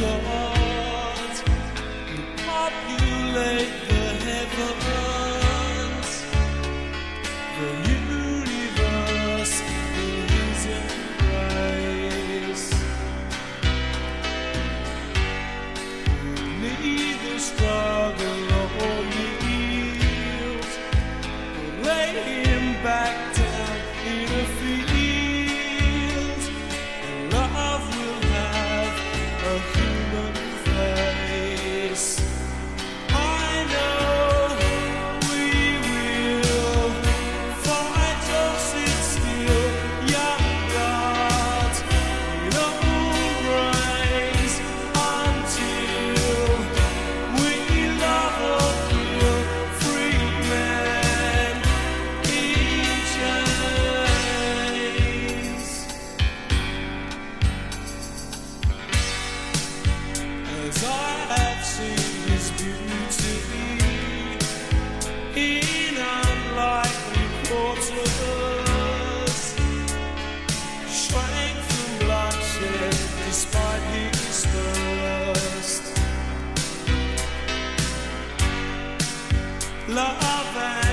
gods who populate the heavens, the universe in His embrace. Struggle yield, but lay love